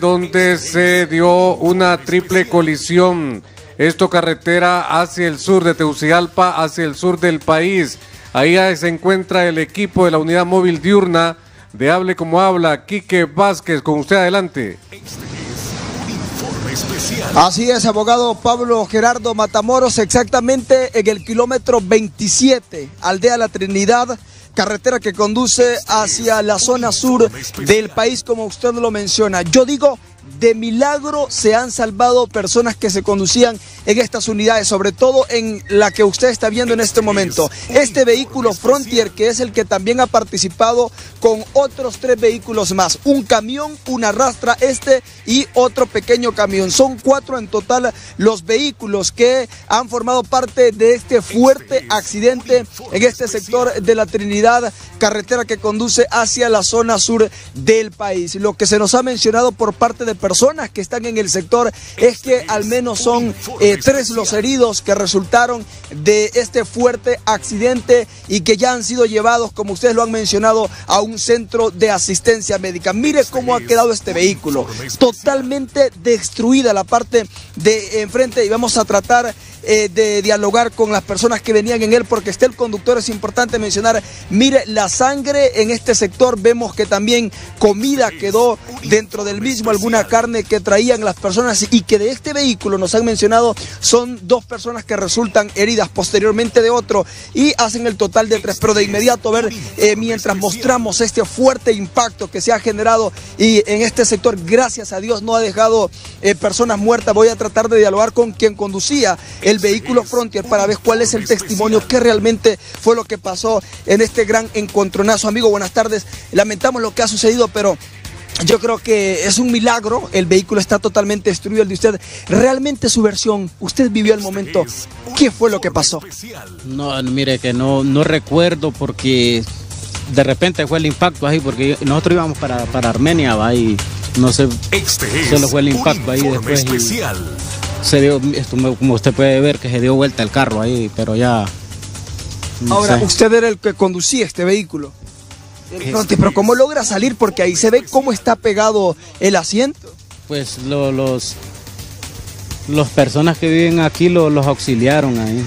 donde se dio una triple colisión. Esto carretera hacia el sur de Teucigalpa, hacia el sur del país. Ahí se encuentra el equipo de la unidad móvil diurna de Hable como habla, Quique Vázquez. Con usted adelante. Así es, abogado Pablo Gerardo Matamoros, exactamente en el kilómetro 27, aldea La Trinidad carretera que conduce hacia la zona sur del país, como usted lo menciona. Yo digo de milagro se han salvado personas que se conducían en estas unidades, sobre todo en la que usted está viendo en este momento. Este vehículo Frontier, que es el que también ha participado con otros tres vehículos más. Un camión, una rastra, este y otro pequeño camión. Son cuatro en total los vehículos que han formado parte de este fuerte accidente en este sector de la Trinidad, carretera que conduce hacia la zona sur del país. Lo que se nos ha mencionado por parte de personas que están en el sector es que al menos son eh, tres los heridos que resultaron de este fuerte accidente y que ya han sido llevados, como ustedes lo han mencionado, a un centro de asistencia médica. Mire cómo ha quedado este vehículo, totalmente destruida la parte de enfrente y vamos a tratar eh, de dialogar con las personas que venían en él, porque está el conductor, es importante mencionar, mire la sangre en este sector, vemos que también comida quedó dentro del mismo, alguna carne que traían las personas y que de este vehículo nos han mencionado son dos personas que resultan heridas posteriormente de otro y hacen el total de tres, pero de inmediato ver eh, mientras mostramos este fuerte impacto que se ha generado y en este sector, gracias a Dios, no ha dejado eh, personas muertas, voy a tratar de dialogar con quien conducía el vehículo Frontier para ver cuál es el testimonio, qué realmente fue lo que pasó en este gran encontronazo. Amigo, buenas tardes. Lamentamos lo que ha sucedido, pero yo creo que es un milagro, el vehículo está totalmente destruido, el de usted. Realmente su versión, usted vivió el momento, ¿qué fue lo que pasó? No, mire que no, no recuerdo porque de repente fue el impacto ahí, porque nosotros íbamos para, para Armenia, ¿va? y no sé, este solo fue el impacto ahí después. Especial se dio, como usted puede ver, que se dio vuelta el carro ahí, pero ya. Ahora, usted era el que conducía este vehículo. pero ¿cómo logra salir? Porque ahí se ve cómo está pegado el asiento. Pues los las personas que viven aquí los auxiliaron ahí.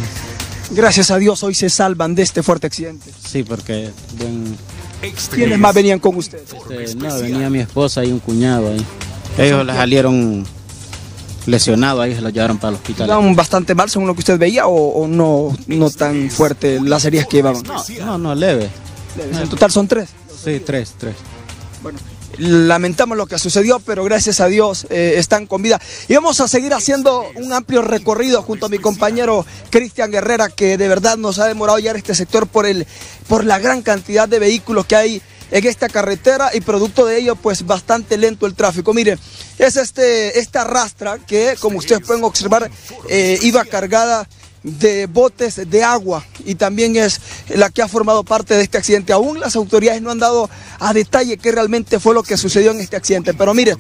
Gracias a Dios hoy se salvan de este fuerte accidente. Sí, porque... ¿Quiénes más venían con usted? Este, no, venía mi esposa y un cuñado ahí. Ellos les salieron lesionado ahí, se lo llevaron para el hospital. ¿Iban bastante mal según lo que usted veía o, no, no tan fuerte las heridas que llevaban? No, no, leve. En total son tres. Sí, tres, tres. Bueno, lamentamos lo que sucedió, pero gracias a Dios eh, están con vida. Y vamos a seguir haciendo un amplio recorrido junto a mi compañero Cristian Guerrera, que de verdad nos ha demorado llegar a este sector por, el, por la gran cantidad de vehículos que hay en esta carretera y producto de ello pues bastante lento el tráfico. Mire, es este, esta rastra que como ustedes pueden observar eh, iba cargada de botes de agua y también es la que ha formado parte de este accidente. Aún las autoridades no han dado a detalle qué realmente fue lo que sucedió en este accidente. Pero mire,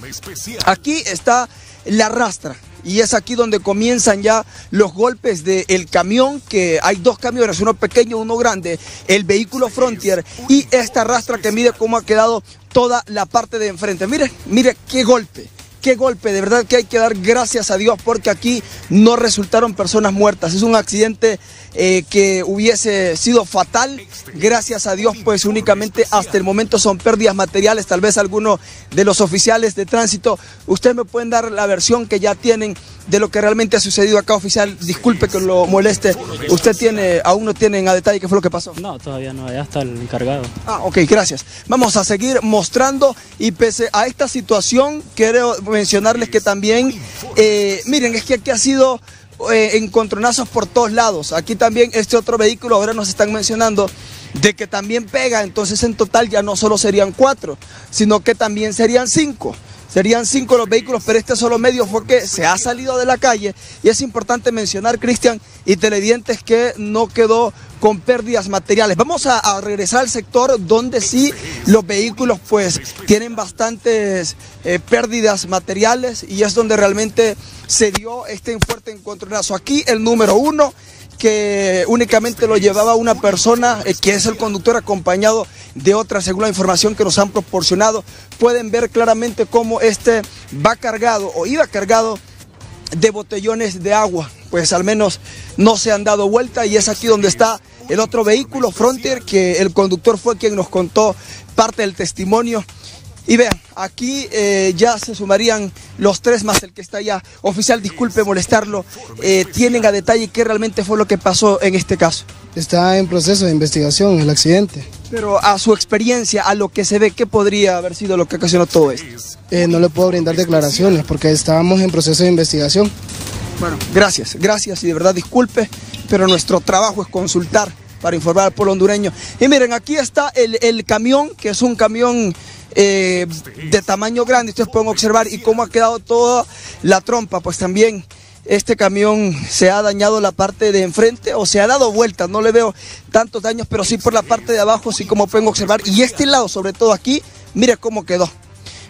aquí está la rastra y es aquí donde comienzan ya los golpes del camión, que hay dos camiones, uno pequeño, uno grande, el vehículo Frontier y esta rastra que mire cómo ha quedado toda la parte de enfrente. Mire, mire qué golpe qué golpe, de verdad que hay que dar gracias a Dios porque aquí no resultaron personas muertas. Es un accidente eh, que hubiese sido fatal. Gracias a Dios, pues únicamente hasta el momento son pérdidas materiales. Tal vez algunos de los oficiales de tránsito, ustedes me pueden dar la versión que ya tienen de lo que realmente ha sucedido acá, oficial. Disculpe que lo moleste. ¿Usted tiene, aún no tienen a detalle qué fue lo que pasó? No, todavía no, ya está el encargado. Ah, ok, gracias. Vamos a seguir mostrando y pese a esta situación, quiero mencionarles que también, eh, miren, es que aquí ha sido eh, encontronazos por todos lados. Aquí también este otro vehículo, ahora nos están mencionando, de que también pega, entonces en total ya no solo serían cuatro, sino que también serían cinco. Serían cinco los vehículos, pero este solo medio fue que se ha salido de la calle. Y es importante mencionar, Cristian y Teledientes, que no quedó con pérdidas materiales. Vamos a, regresar al sector donde sí los vehículos pues tienen bastantes eh, pérdidas materiales y es donde realmente se dio este fuerte encontronazo. Aquí el número uno que únicamente lo llevaba una persona, eh, que es el conductor acompañado de otra, según la información que nos han proporcionado. Pueden ver claramente cómo este va cargado o iba cargado de botellones de agua. Pues al menos no se han dado vuelta y es aquí donde está el otro vehículo, Frontier, que el conductor fue quien nos contó parte del testimonio. Y vean, aquí eh, ya se sumarían los tres más el que está allá. Oficial, disculpe molestarlo. Eh, ¿Tienen a detalle qué realmente fue lo que pasó en este caso? Está en proceso de investigación el accidente. Pero a su experiencia, a lo que se ve, ¿qué podría haber sido lo que ocasionó todo esto? Eh, no le puedo brindar declaraciones porque estábamos en proceso de investigación. Bueno, gracias, gracias y de verdad disculpe, pero nuestro trabajo es consultar para informar al pueblo hondureño. Y miren, aquí está el, el camión, que es un camión eh, de tamaño grande, ustedes pueden observar, y cómo ha quedado toda la trompa, pues también este camión se ha dañado la parte de enfrente o se ha dado vuelta, no le veo tantos daños, pero sí por la parte de abajo, sí como pueden observar, y este lado, sobre todo aquí, mire cómo quedó,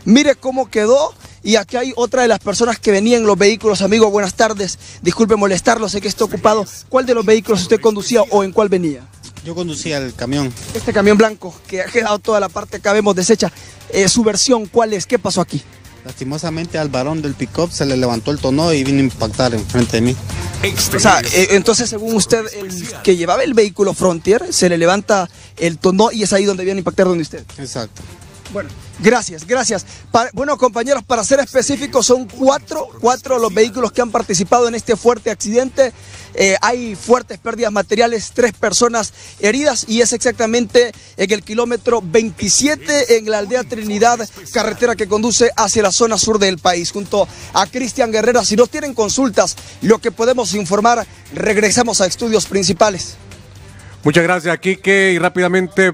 mire cómo quedó, y aquí hay otra de las personas que venían en los vehículos, amigo, buenas tardes, disculpe molestarlo, sé que está ocupado, ¿cuál de los vehículos usted conducía o en cuál venía? Yo conducía el camión. Este camión blanco que ha quedado toda la parte que vemos deshecha, eh, su versión, ¿cuál es? ¿Qué pasó aquí? Lastimosamente al varón del pick-up se le levantó el tono y vino a impactar enfrente de mí. O sea, eh, entonces según usted, el que llevaba el vehículo Frontier, se le levanta el tono y es ahí donde viene a impactar donde usted. Exacto. Bueno, gracias, gracias. Pa- bueno, compañeros, para ser específicos, son cuatro, cuatro los vehículos que han participado en este fuerte accidente. Eh, hay fuertes pérdidas materiales, tres personas heridas y es exactamente en el kilómetro 27 en la aldea Trinidad, carretera que conduce hacia la zona sur del país. Junto a Cristian Guerrera, si no tienen consultas, lo que podemos informar, regresamos a estudios principales. Muchas gracias, Quique. Y rápidamente